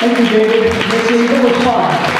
Thank you, David. This is see, it fun.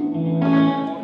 Música